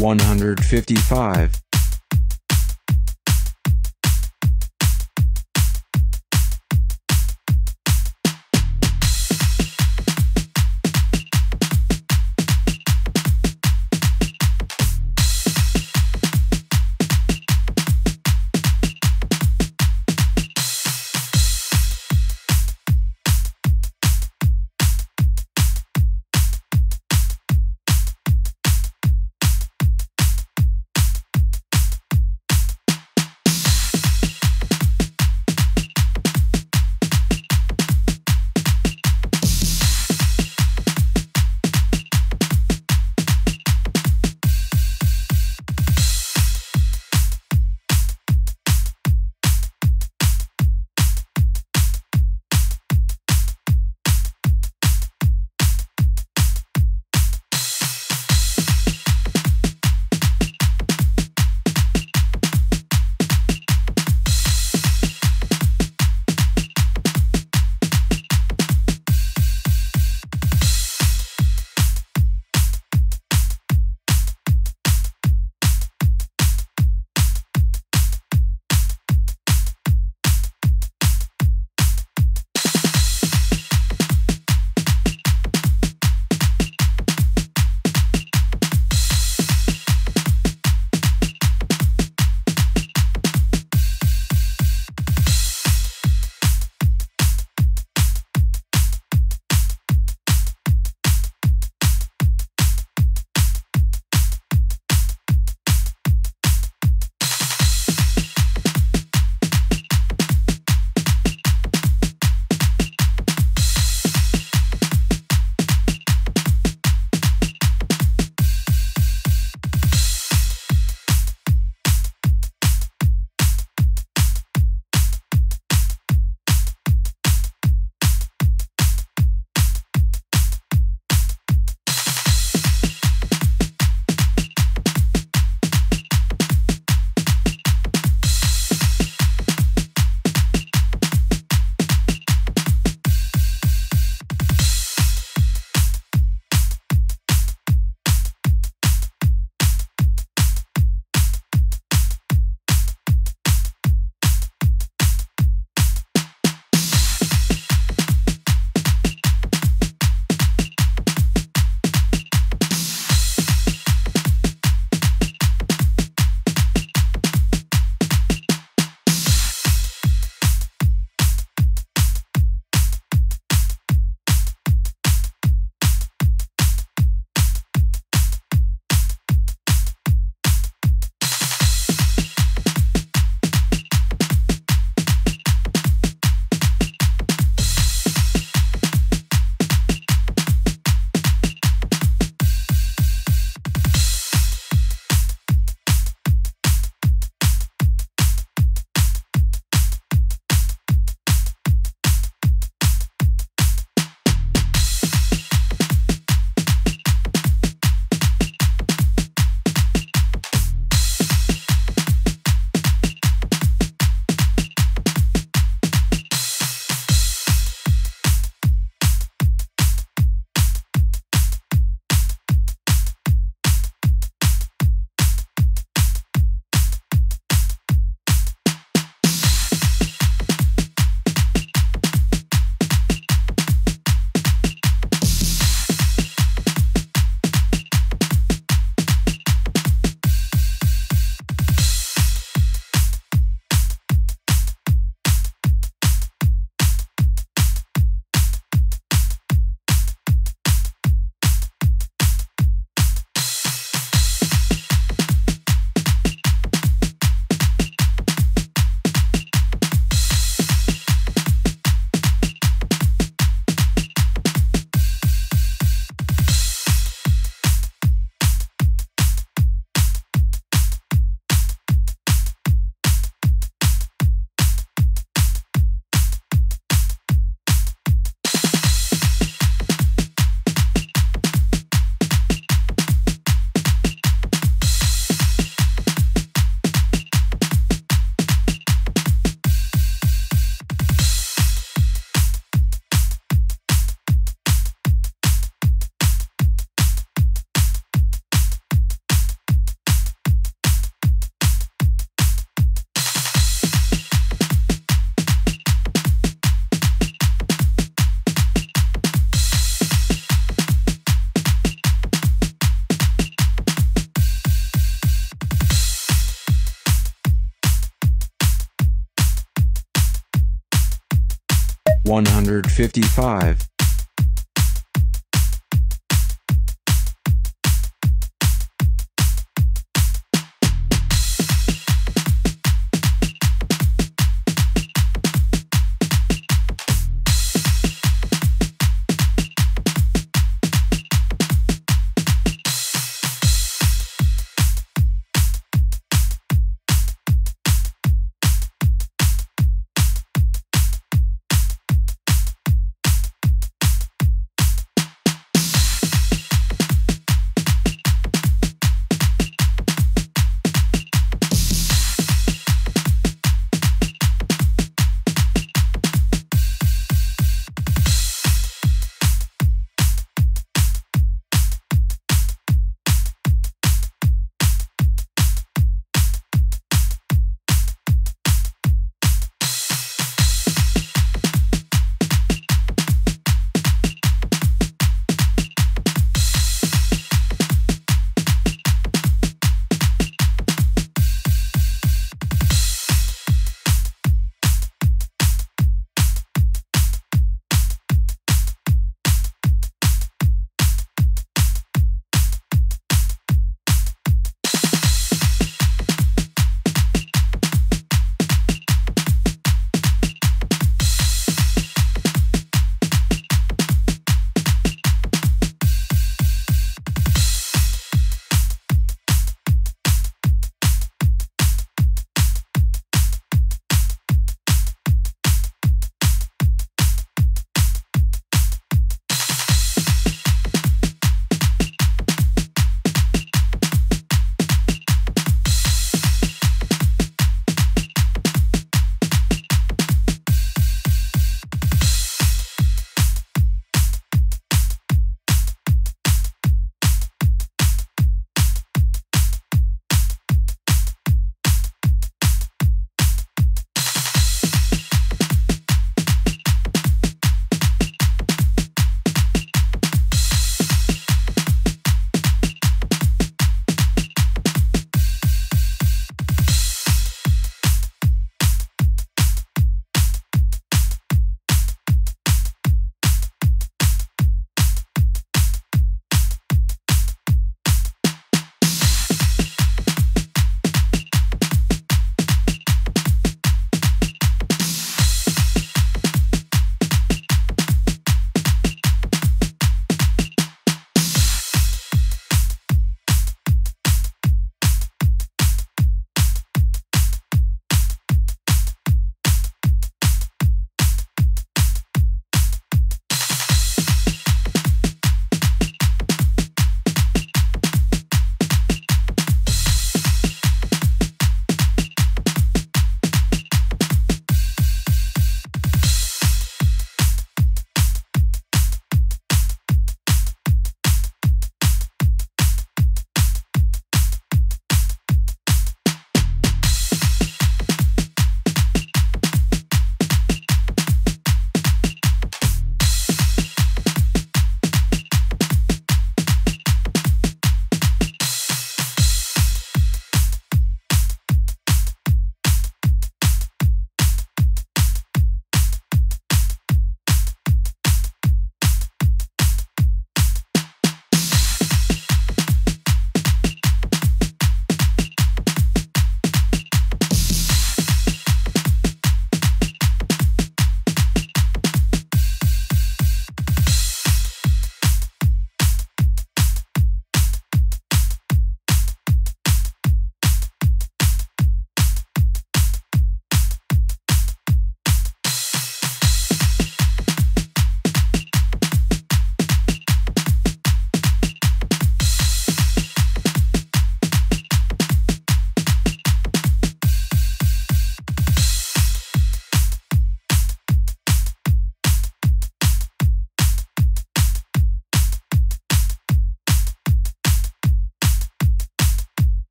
155. 155